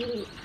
アロマ。